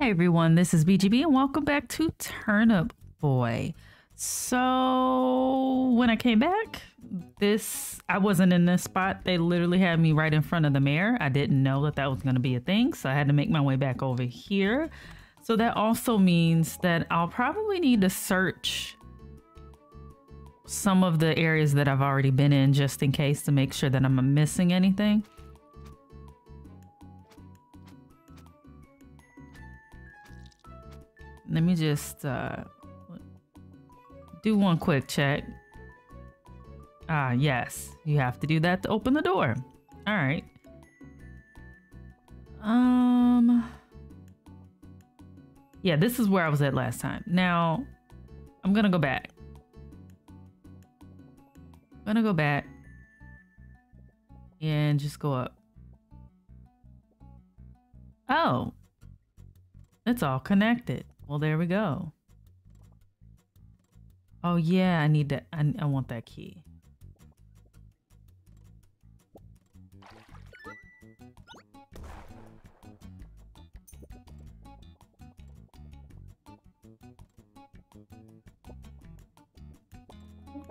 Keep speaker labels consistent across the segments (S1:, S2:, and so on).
S1: Hey everyone, this is BGB and welcome back to Turnip Boy. So, when I came back, this I wasn't in this spot. They literally had me right in front of the mayor. I didn't know that that was going to be a thing, so I had to make my way back over here. So that also means that I'll probably need to search some of the areas that I've already been in just in case to make sure that I'm missing anything. Let me just uh, do one quick check. Ah, yes. You have to do that to open the door. All right. Um. Yeah, this is where I was at last time. Now, I'm gonna go back. I'm gonna go back and just go up. Oh, it's all connected. Well, there we go. Oh yeah, I need that. I, I want that key.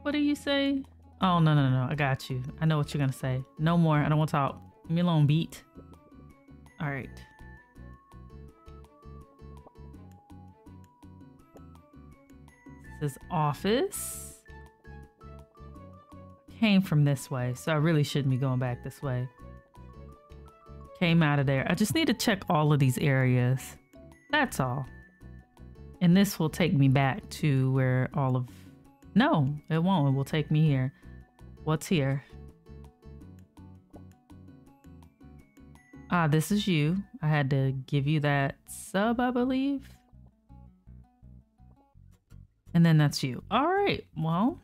S1: What do you say? Oh, no, no, no. I got you. I know what you're going to say. No more. I don't want to talk. Leave me alone, beat. All right. This office. Came from this way, so I really shouldn't be going back this way. Came out of there. I just need to check all of these areas. That's all. And this will take me back to where all of... No, it won't. It will take me here. What's here? Ah, this is you. I had to give you that sub, I believe. And then that's you. All right. Well,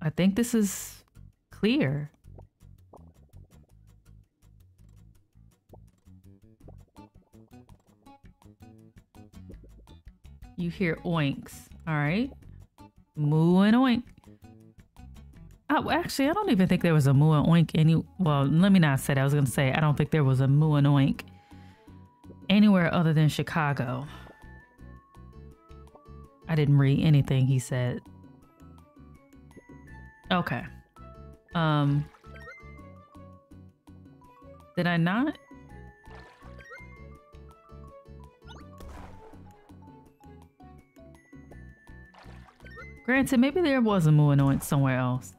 S1: I think this is clear. You hear oinks. All right. Moo and oink. Oh, actually, I don't even think there was a moo and oink any. Well, let me not say that. I was going to say, I don't think there was a moo and oink anywhere other than Chicago. I didn't read anything he said. Okay. Um Did I not? Granted, maybe there was a moo and oink somewhere else.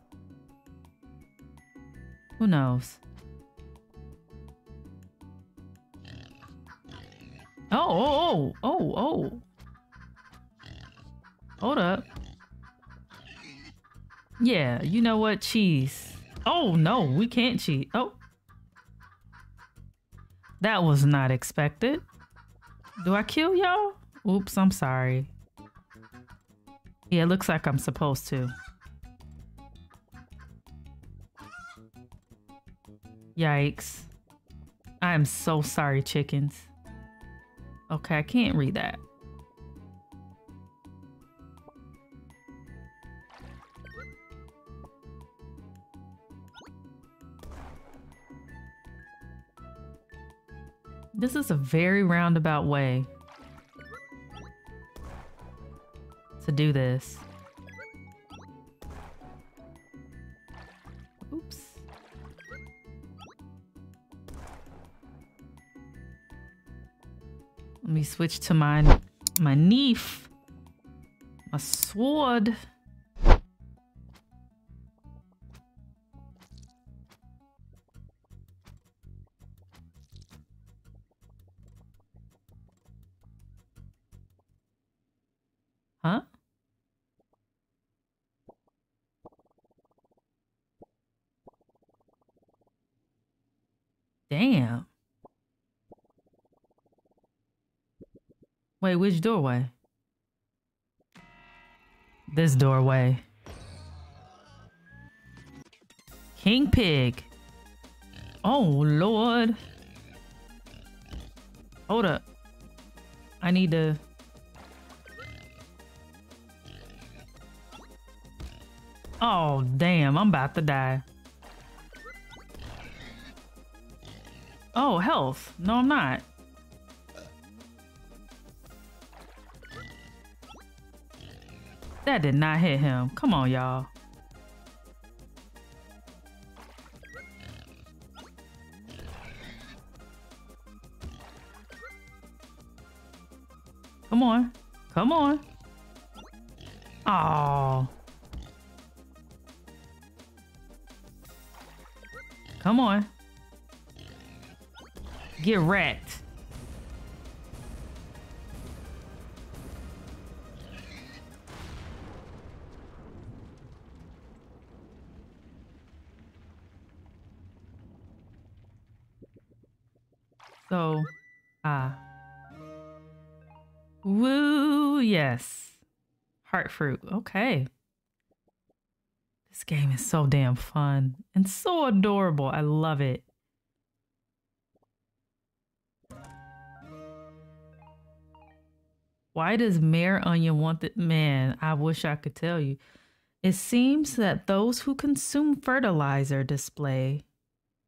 S1: Who knows? Oh, oh, oh, oh, oh. Hold up. Yeah, you know what? Cheese. Oh, no, we can't cheat. Oh. That was not expected. Do I kill y'all? Oops, I'm sorry. Yeah, it looks like I'm supposed to. Yikes. I am so sorry, chickens. Okay, I can't read that. This is a very roundabout way to do this. Oops. Let me switch to my my knife, my sword. Wait, which doorway? This doorway. King Pig. Oh, Lord. Hold up. I need to... Oh, damn. I'm about to die. Oh, health. No, I'm not. That did not hit him. Come on, y'all. Come on. Come on. Oh. Come on. Get wrecked. So, ah. Woo, yes. Heart fruit. Okay. This game is so damn fun and so adorable. I love it. Why does Mayor Onion want that? Man, I wish I could tell you. It seems that those who consume fertilizer display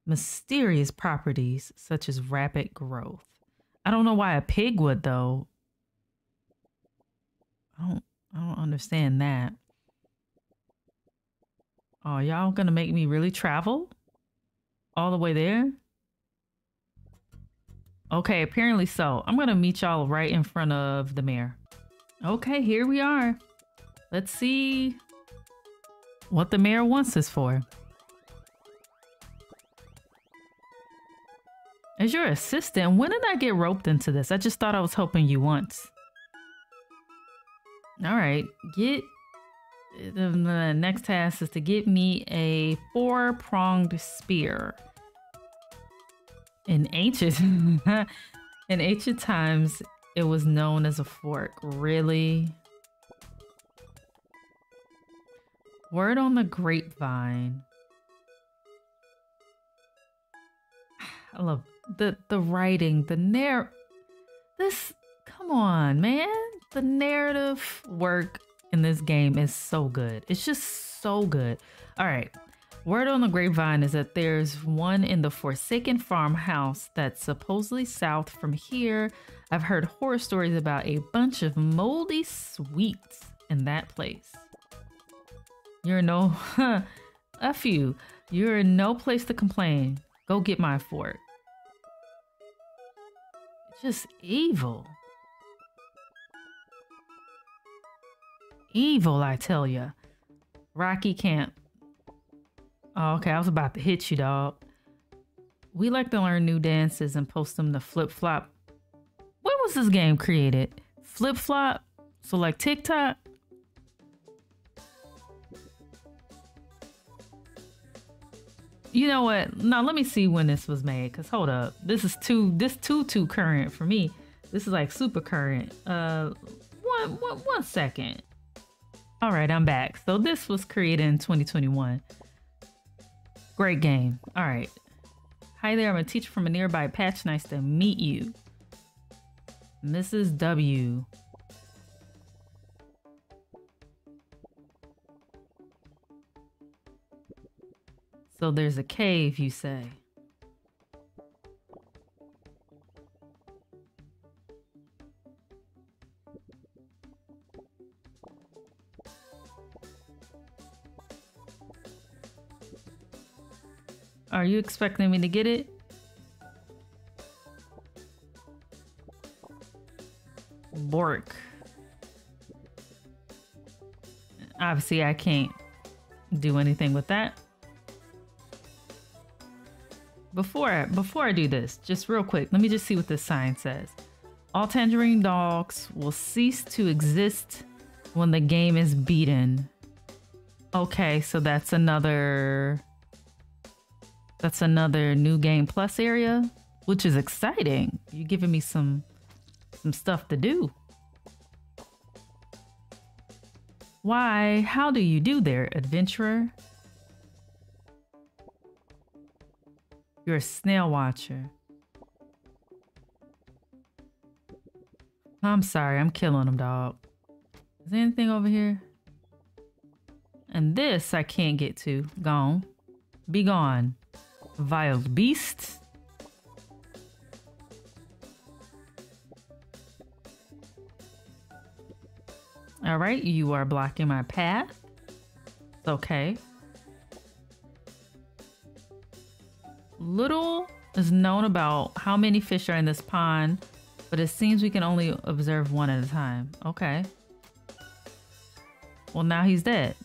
S1: mysterious properties such as rapid growth. I don't know why a pig would though. I don't I don't understand that. Oh, y'all gonna make me really travel? All the way there? Okay, apparently so. I'm gonna meet y'all right in front of the mayor. Okay, here we are. Let's see what the mayor wants us for. As your assistant, when did I get roped into this? I just thought I was helping you once. All right, get the next task is to get me a four pronged spear. In ancient, in ancient times, it was known as a fork. Really? Word on the grapevine. I love the the writing, the narr. This, come on, man. The narrative work in this game is so good. It's just so good. All right. Word on the grapevine is that there's one in the Forsaken farmhouse that's supposedly south from here. I've heard horror stories about a bunch of moldy sweets in that place. You're no, a few. You're in no place to complain. Go get my fort. Just evil. Evil, I tell ya. Rocky Camp. Oh, okay, I was about to hit you, dog. We like to learn new dances and post them to Flip Flop. When was this game created? Flip Flop? So like TikTok? You know what? Now let me see when this was made. Cause hold up, this is too this too too current for me. This is like super current. Uh, one one one second. All right, I'm back. So this was created in 2021. Great game. All right. Hi there, I'm a teacher from a nearby patch. Nice to meet you. Mrs. W. So there's a cave, you say? Are you expecting me to get it? Bork. Obviously, I can't do anything with that. Before before I do this, just real quick, let me just see what this sign says. All tangerine dogs will cease to exist when the game is beaten. Okay, so that's another that's another new game plus area, which is exciting. You're giving me some some stuff to do. Why? How do you do there, adventurer? You're a snail watcher. I'm sorry, I'm killing them, dog. Is there anything over here? And this I can't get to. Gone. Be gone. Wild beast. All right, you are blocking my path. Okay. Little is known about how many fish are in this pond, but it seems we can only observe one at a time. Okay. Well, now he's dead.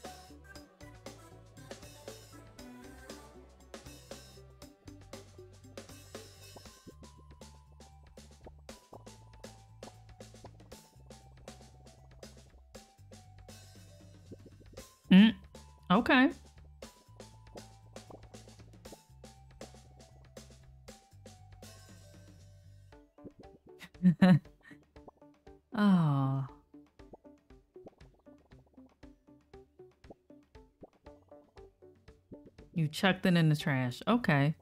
S1: Chucked it in the trash. Okay.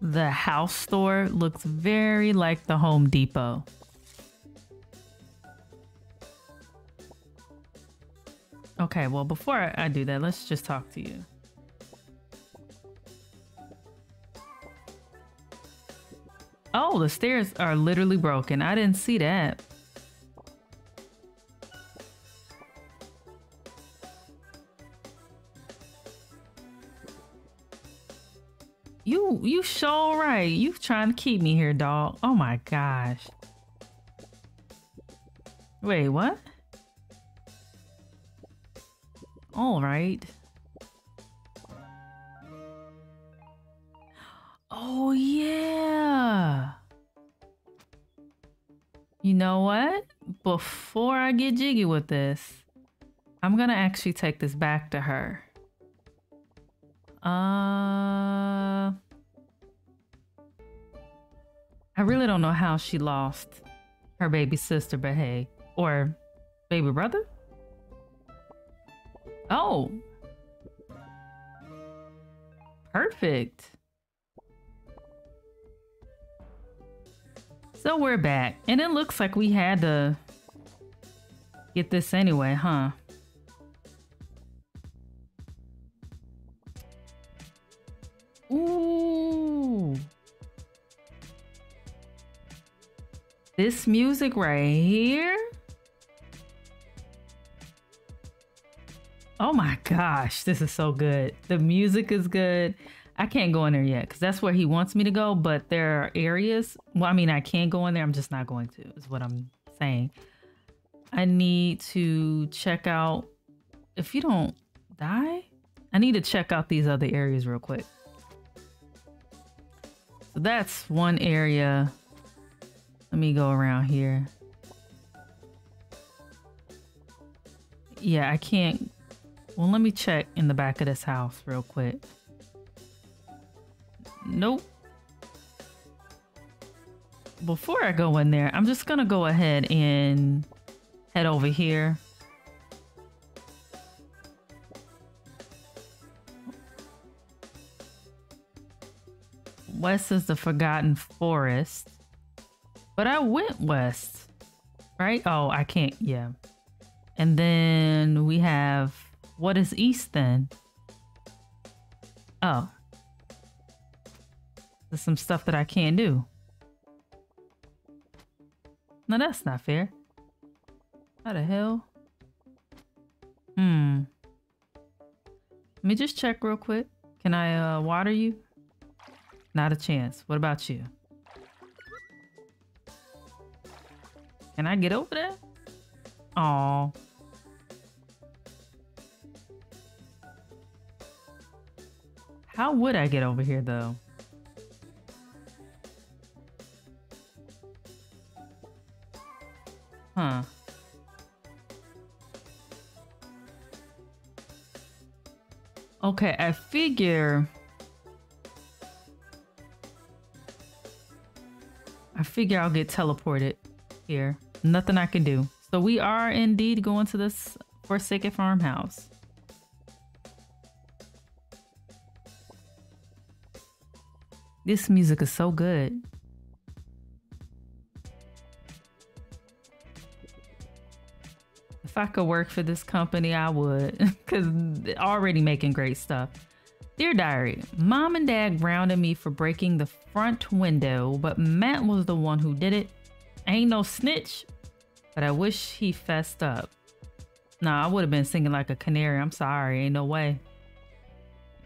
S1: The house store looks very like the Home Depot. Okay, well, before I do that, let's just talk to you. Oh, the stairs are literally broken. I didn't see that. You you so right. You trying to keep me here, dog. Oh my gosh. Wait, what? All right. Oh yeah. You know what? Before I get jiggy with this, I'm gonna actually take this back to her. Uh, I really don't know how she lost her baby sister, but hey, or baby brother. Oh, perfect. So we're back, and it looks like we had to get this anyway, huh? This music right here. Oh my gosh, this is so good. The music is good. I can't go in there yet because that's where he wants me to go, but there are areas. Well, I mean, I can't go in there. I'm just not going to, is what I'm saying. I need to check out. If you don't die, I need to check out these other areas real quick. So that's one area. Let me go around here. Yeah, I can't. Well, let me check in the back of this house real quick. Nope. Before I go in there, I'm just gonna go ahead and head over here. West is the Forgotten Forest. But I went west, right? Oh, I can't. Yeah. And then we have what is east then? Oh. There's some stuff that I can't do. No, that's not fair. How the hell? Hmm. Let me just check real quick. Can I uh, water you? Not a chance. What about you? Can I get over there? Oh. How would I get over here though? Huh. Okay, I figure I figure I'll get teleported here. Nothing I can do. So we are indeed going to this Forsaken farmhouse. This music is so good. If I could work for this company, I would, because already making great stuff. Dear Diary, Mom and Dad grounded me for breaking the front window, but Matt was the one who did it. Ain't no snitch, but I wish he fessed up. Nah, I would have been singing like a canary. I'm sorry, ain't no way.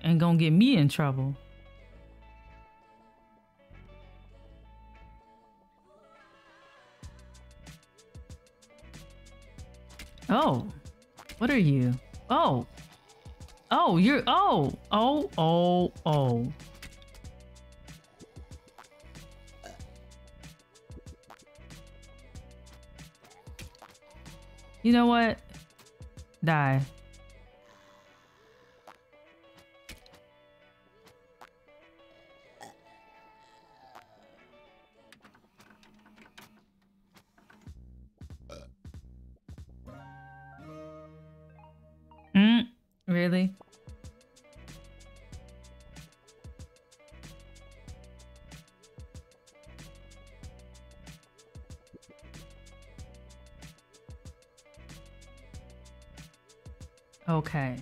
S1: Ain't gonna get me in trouble. Oh, what are you? Oh, oh, you're, oh, oh, oh, oh. You know what? Die. Mm, really? Okay.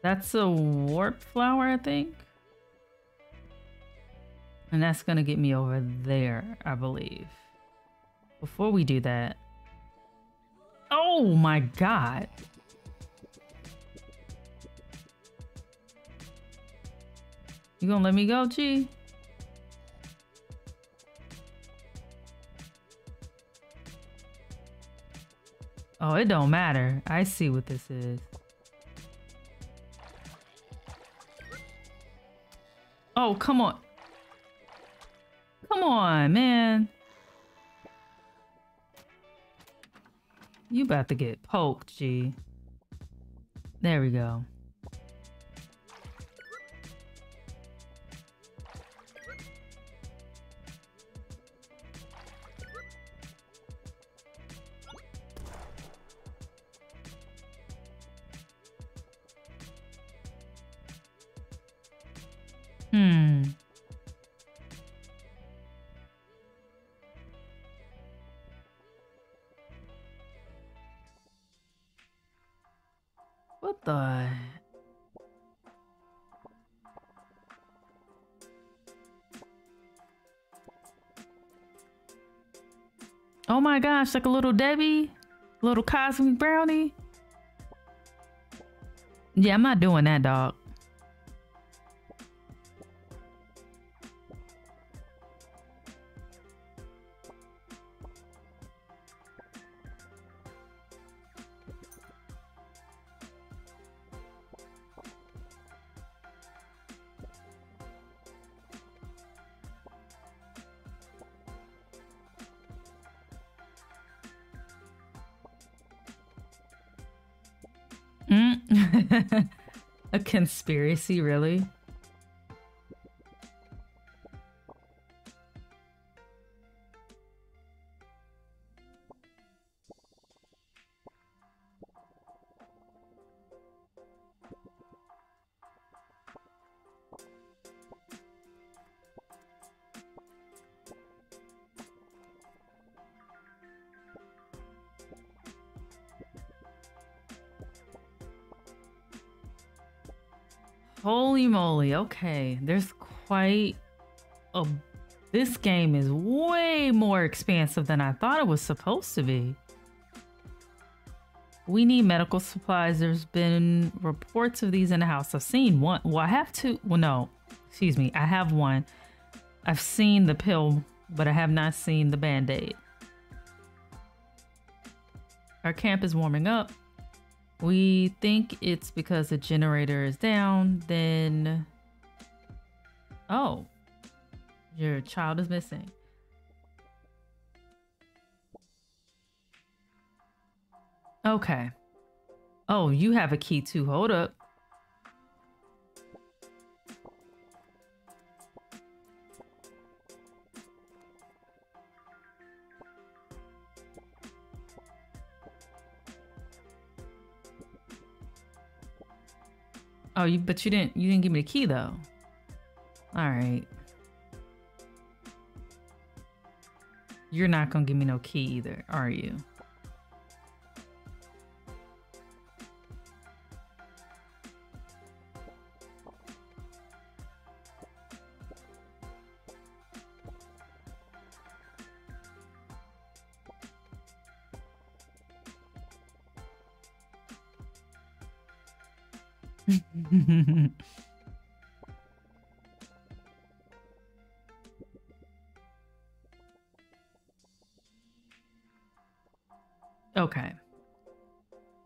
S1: That's a warp flower, I think. And that's gonna get me over there, I believe. Before we do that. Oh my god. You gonna let me go, G? Oh, it don't matter. I see what this is. Oh, come on. Come on, man. You about to get poked, G. There we go. What the? Oh my gosh, like a little Debbie? Little cosmic brownie? Yeah, I'm not doing that, dog. A conspiracy, really? Holy moly. Okay. There's quite a. This game is way more expansive than I thought it was supposed to be. We need medical supplies. There's been reports of these in the house. I've seen one. Well, I have two. Well, no. Excuse me. I have one. I've seen the pill, but I have not seen the band aid. Our camp is warming up we think it's because the generator is down, then. Oh, your child is missing. Okay. Oh, you have a key too. Hold up. Oh, you but you didn't you didn't give me the key though. All right. You're not gonna give me no key either, are you?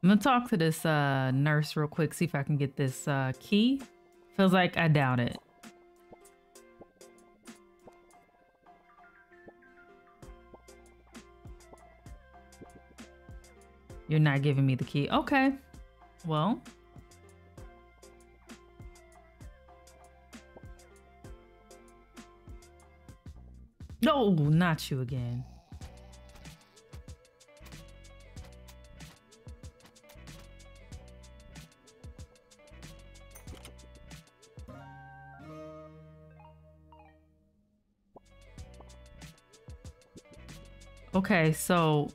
S1: I'm gonna talk to this uh, nurse real quick, see if I can get this uh, key. Feels like I doubt it. You're not giving me the key. Okay. Well. No, not you again. Okay, so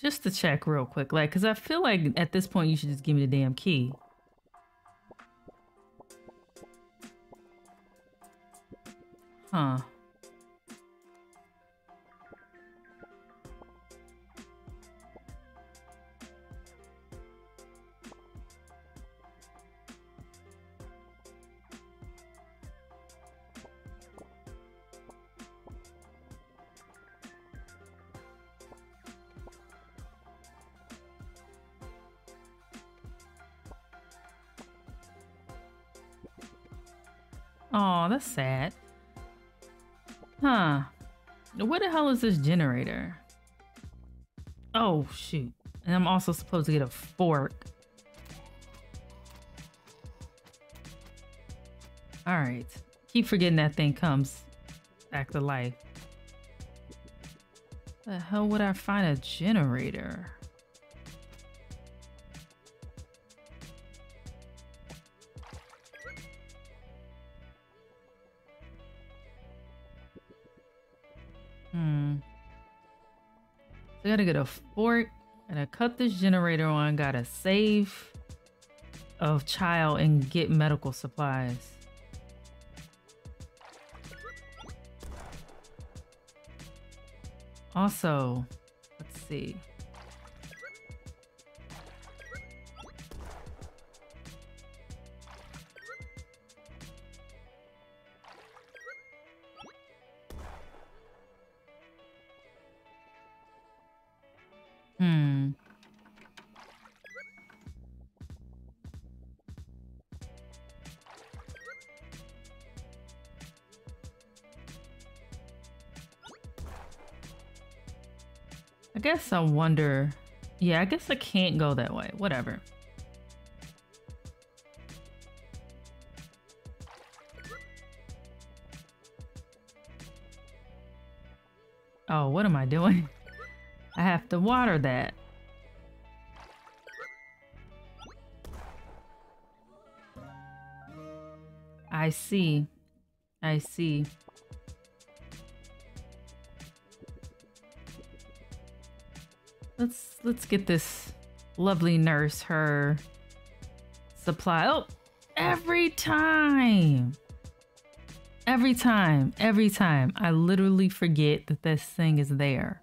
S1: just to check real quick, like, because I feel like at this point you should just give me the damn key. Huh. Oh, that's sad. Huh. Where the hell is this generator? Oh, shoot. And I'm also supposed to get a fork. Alright. Keep forgetting that thing comes back to life. The hell would I find a generator? Gotta get a fork and I cut this generator on. Gotta save of child and get medical supplies. Also, let's see. I guess I wonder. Yeah, I guess I can't go that way. Whatever. Oh, what am I doing? I have to water that. I see. I see. Let's let's get this lovely nurse her supply. Oh, every time. Every time, every time, I literally forget that this thing is there.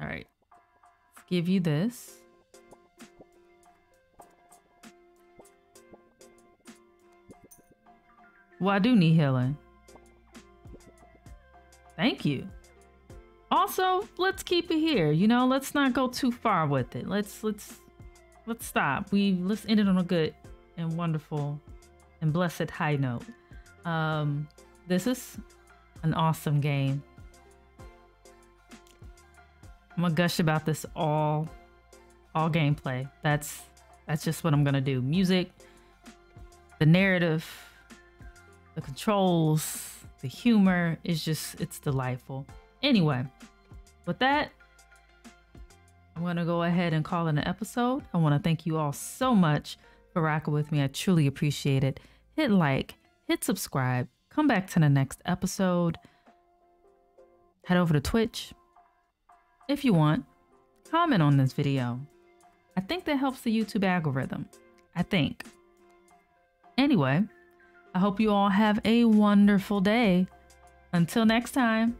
S1: All right, let's give you this. Well, I do need healing. Thank you. Also, let's keep it here. You know, let's not go too far with it. Let's let's let's stop. We let's end it on a good and wonderful and blessed high note. Um, this is an awesome game. I'm gonna gush about this all all gameplay. That's that's just what I'm gonna do. Music, the narrative, the controls, the humor is just it's delightful. Anyway, with that, I'm gonna go ahead and call it an episode. I want to thank you all so much for rocking with me. I truly appreciate it. Hit like, hit subscribe, come back to the next episode. Head over to Twitch if you want. Comment on this video. I think that helps the YouTube algorithm. I think. Anyway, I hope you all have a wonderful day. Until next time.